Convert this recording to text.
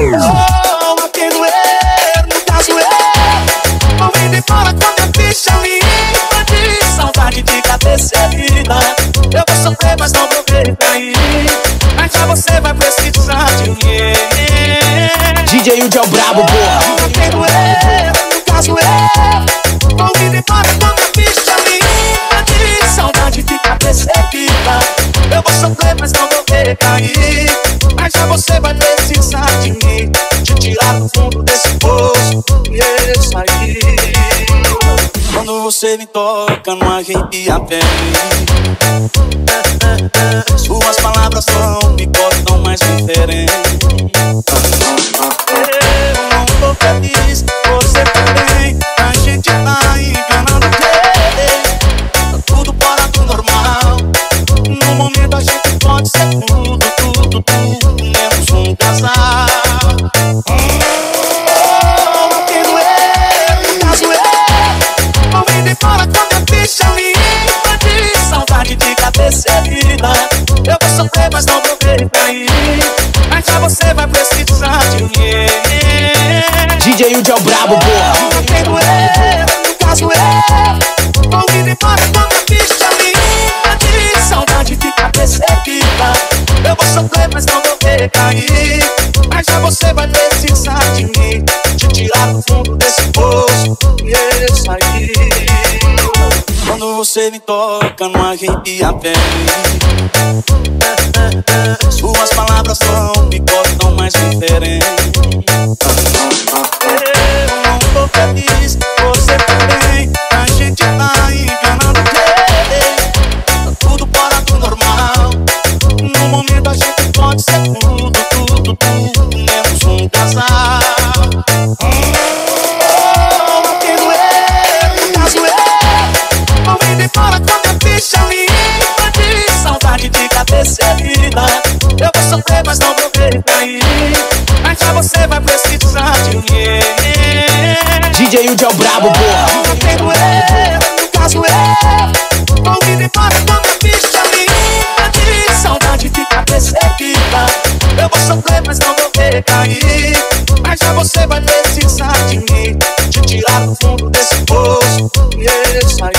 Oh, doer, no caso eu Vou indo embora com minha ficha limpa De saudade de cabeça erguida Eu vou sofrer, mas não vou recair Mas já você vai precisar de mim DJ Udi é o brabo, porra embora com minha ficha limpa De saudade de cabeça Eu vou sofrer, mas não vou Mas você me toca, não arrepia a pele Suas palavras não me cortam mais diferente Eu erguida Eu vou sofrer, mas não vou recair Mas já você vai precisar de mim DJ Udi é o brabo, porra. Quem doer, no caso eu Vou indo embora com minha ficha limpa De saudade de cabeça erguida Eu vou sofrer, mas não vou recair Mas já você Quando você me toca, não arrepia a pele mas não vou recair Mas já você vai precisar de mim. DJ Udi é o brabo, porra. doer, no caso eu. Embora com minha ficha limpa De saudade de cabeça erguida Eu vou sofrer, mas não vou recair. Mas já você vai precisar de mim. Te tirar do fundo desse poço. E eu sair